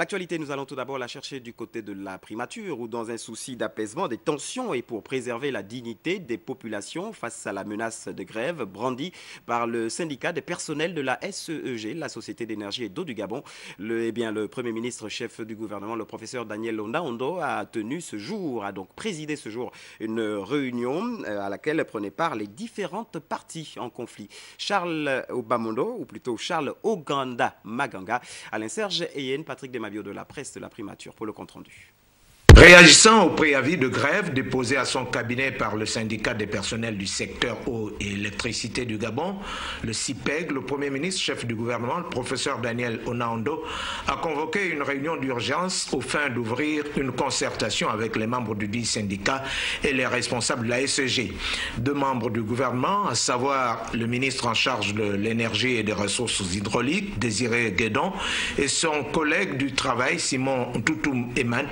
L'actualité, nous allons tout d'abord la chercher du côté de la primature, où dans un souci d'apaisement des tensions et pour préserver la dignité des populations face à la menace de grève brandie par le syndicat des personnels de la SEEG, la Société d'énergie et d'eau du Gabon, le, eh bien, le Premier ministre chef du gouvernement, le professeur Daniel Londaondo, a tenu ce jour, a donc présidé ce jour une réunion euh, à laquelle prenaient part les différentes parties en conflit. Charles Obamondo, ou plutôt Charles Oganda Maganga, Alain Serge et Patrick De la presse de la primature pour le compte-rendu. Réagissant au préavis de grève déposé à son cabinet par le syndicat des personnels du secteur eau et électricité du Gabon, le CIPEG, le Premier ministre, chef du gouvernement, le professeur Daniel Onaondo, a convoqué une réunion d'urgence au fin d'ouvrir une concertation avec les membres du dit syndicat et les responsables de la SEG. Deux membres du gouvernement, à savoir le ministre en charge de l'énergie et des ressources hydrauliques, Désiré Guédon, et son collègue du travail, Simon Toutoum Eman,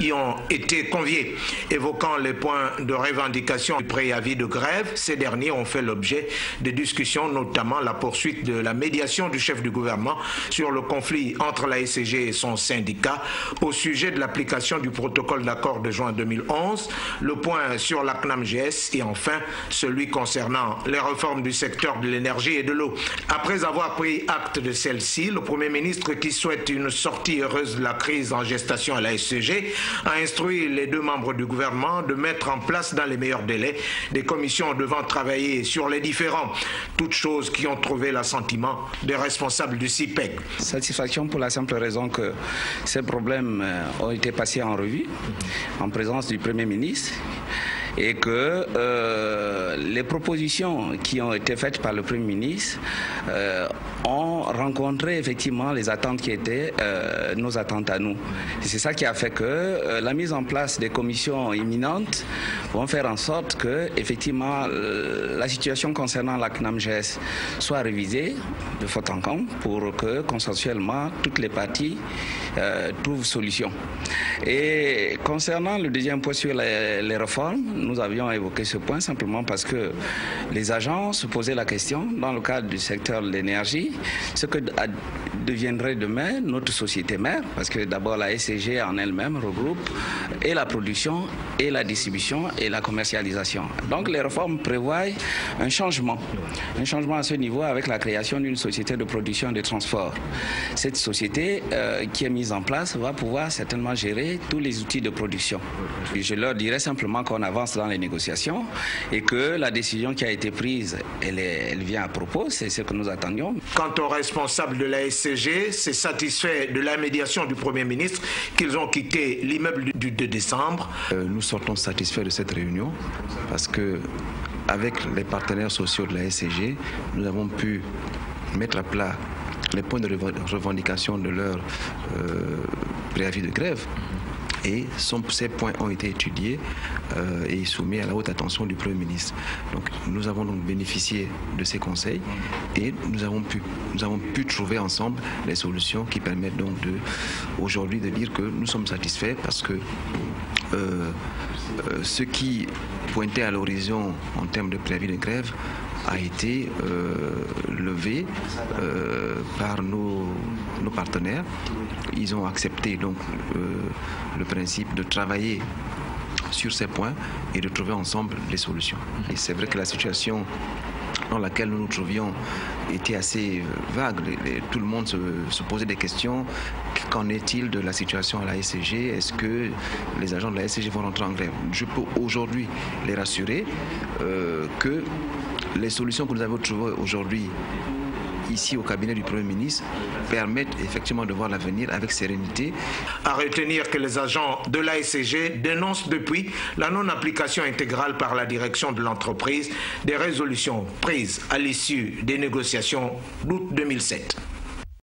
y ont été conviés. Évoquant les points de revendication du préavis de grève, ces derniers ont fait l'objet de discussions, notamment la poursuite de la médiation du chef du gouvernement sur le conflit entre la SCG et son syndicat au sujet de l'application du protocole d'accord de juin 2011, le point sur la CNAMGS et enfin celui concernant les réformes du secteur de l'énergie et de l'eau. Après avoir pris acte de celle-ci, le Premier ministre qui souhaite une sortie heureuse de la crise en gestation à la SCG a instruit les deux membres du gouvernement de mettre en place dans les meilleurs délais des commissions devant travailler sur les différents, toutes choses qui ont trouvé l'assentiment des responsables du CIPEC. Satisfaction pour la simple raison que ces problèmes euh, ont été passés en revue en présence du Premier ministre et que euh, les propositions qui ont été faites par le Premier ministre euh, ont rencontré effectivement les attentes qui étaient euh, nos attentes à nous. C'est ça qui a fait que la mise en place des commissions imminentes vont faire en sorte que effectivement la situation concernant la CNAMGS soit révisée de faute en comble pour que consensuellement toutes les parties trouvent solution. Et concernant le deuxième point sur les, les réformes, nous avions évoqué ce point simplement parce que les agents se posaient la question dans le cadre du secteur de l'énergie, ce que deviendrait demain notre société mère, parce que d'abord la SCG en elle-même regroupe et la production, et la distribution, et la commercialisation. Donc les réformes prévoient un changement, un changement à ce niveau avec la création d'une société de production et de transport. Cette société euh, qui est mise en place va pouvoir certainement gérer tous les outils de production. Je leur dirais simplement qu'on avance dans les négociations et que la décision qui a été prise, elle, elle vient à propos, c'est ce que nous attendions. Quant aux responsables de la SCG, c'est satisfait de la médiation du Premier ministre qu'ils ont quitté l'immeuble du 2 décembre. Euh, nous sortons satisfaits de cette réunion parce que avec les partenaires sociaux de la SCG, nous avons pu mettre à plat les points de revendication de leur euh, préavis de grève et ces points ont été étudiés euh, et soumis à la haute attention du Premier ministre. Donc nous avons donc bénéficié de ces conseils et nous avons pu, nous avons pu trouver ensemble les solutions qui permettent donc aujourd'hui de dire que nous sommes satisfaits parce que euh, euh, ce qui pointait à l'horizon en termes de préavis de grève a été levé par nos, partenaires. Ils ont accepté donc le principe de travailler sur ces points et de trouver ensemble les solutions. Et c'est vrai que la situation dans laquelle nous nous trouvions était assez vague. Tout le monde se, posait des questions. Qu'en est-il de la situation à la SCG Est-ce que les agents de la SCG vont rentrer en grève? Je peux aujourd'hui les rassurer euh, que les solutions que nous avons trouvées aujourd'hui ici au cabinet du Premier ministre permettent effectivement de voir l'avenir avec sérénité. À retenir que les agents de l'ASCG dénoncent depuis la non-application intégrale par la direction de l'entreprise des résolutions prises à l'issue des négociations d'août 2007.